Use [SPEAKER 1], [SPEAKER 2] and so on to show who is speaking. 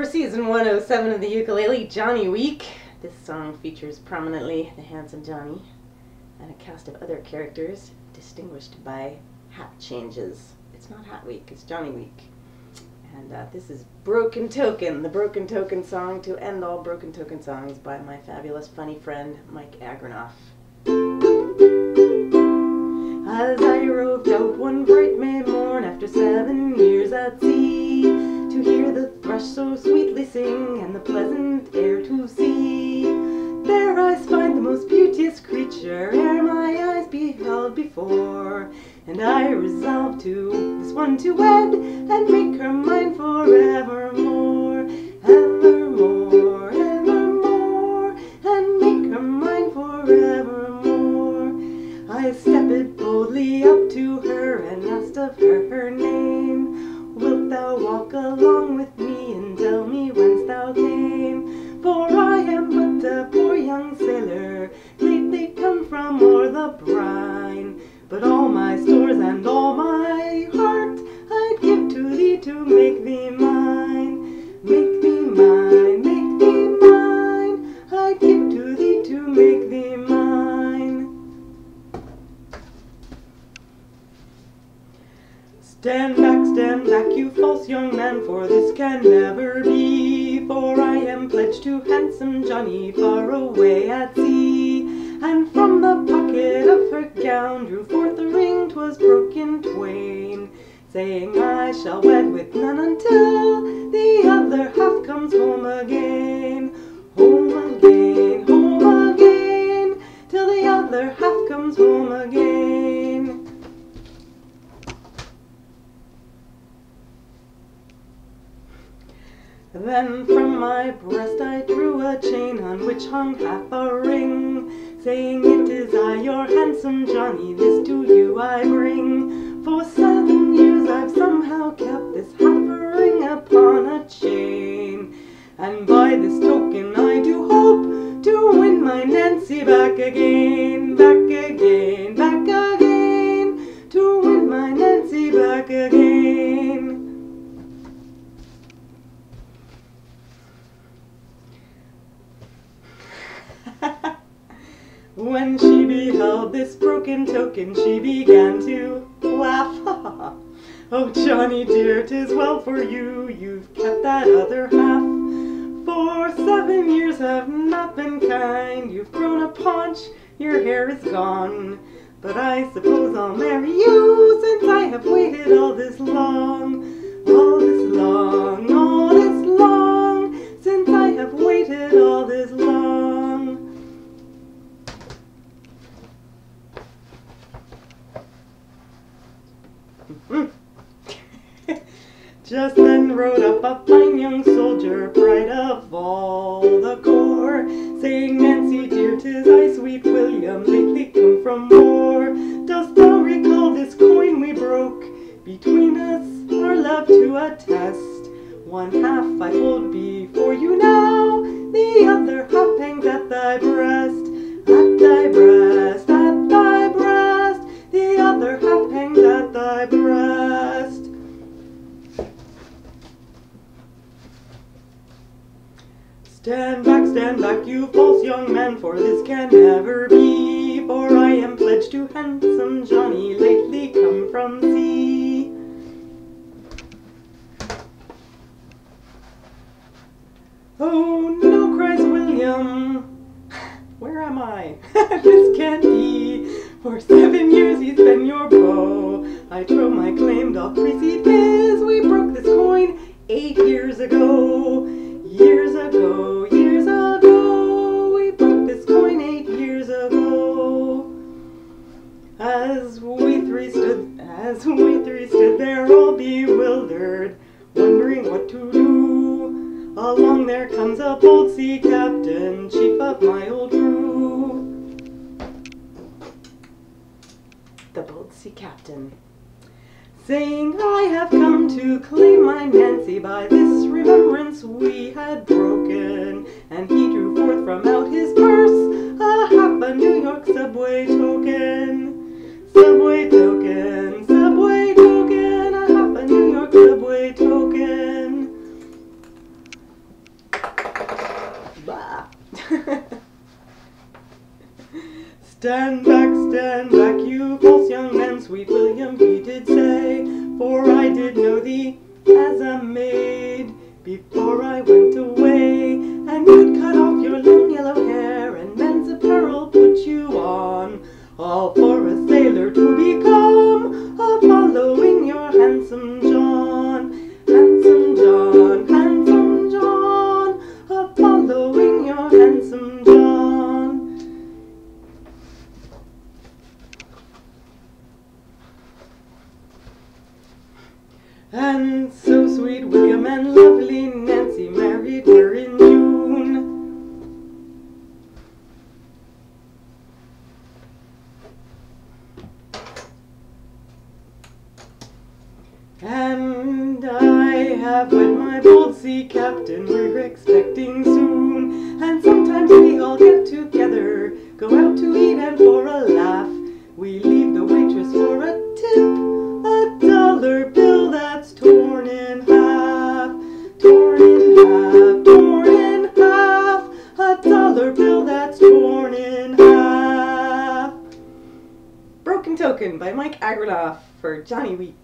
[SPEAKER 1] For season 107 of the ukulele, Johnny Week. This song features prominently the handsome Johnny and a cast of other characters distinguished by hat changes. It's not Hat Week, it's Johnny Week. And uh, this is Broken Token, the Broken Token song to end all Broken Token songs by my fabulous funny friend Mike Agranoff. So sweetly sing and the pleasant air to see, there I spied the most beauteous creature e'er my eyes beheld before, and I resolved to this one to wed and make her mine forevermore, make thee mine. Make thee mine, make thee mine. I'd give to thee to make thee mine. Stand back, stand back, you false young man, for this can never be. For I am pledged to handsome Johnny far away at sea. And from the pocket of her gown drew forth a ring, 'twas broken twain, saying, I shall wed with none until the other half comes home again. Home again, home again, till the other half comes home again. Then from my breast I drew a chain on which hung half a ring, saying, It is I, your handsome Johnny, this to you I bring. For seven years I've somehow kept this half ring upon a chain, and by this token I do hope to win my Nancy back again, back again, back again, to win my Nancy back again. When she beheld this broken token, she began to laugh. oh, Johnny dear, 'tis well for you, you've kept that other half. For seven years have not been kind, you've grown a paunch, your hair is gone. But I suppose I'll marry you, since I have waited all this long, all this long, all Just then rode up a fine young soldier, pride of all the corps, saying, Nancy dear, 'tis I, sweet William, lately come from war. Dost thou recall this coin we broke between us, our love to attest? One half I hold before you now, the other half hangs at thy breast, at thy breast, Stand back, you false young man, for this can never be. For I am pledged to handsome Johnny, lately come from sea. Oh no, cries William. Where am I? this can't be. For seven years he's been your beau. I trow my claim doth precede his. We broke this coin eight. Years ago, years ago. Bewildered, wondering what to do. Along there comes a bold sea captain, chief of my old crew. The bold sea captain, saying, I have come to claim my Nancy by this remembrance we had broken. And he drew forth from out his purse a half a New York subway token. Subway token, Stand back, stand back, you false young man, sweet William, he did say, for I did know thee as a maid. Before I went away, And so sweet William and lovely Nancy married were in June. And I have wed my bold sea captain, we're expecting soon. And sometimes we all get together, go out to eat and for a laugh. We by Mike Agranoff for Johnny Week.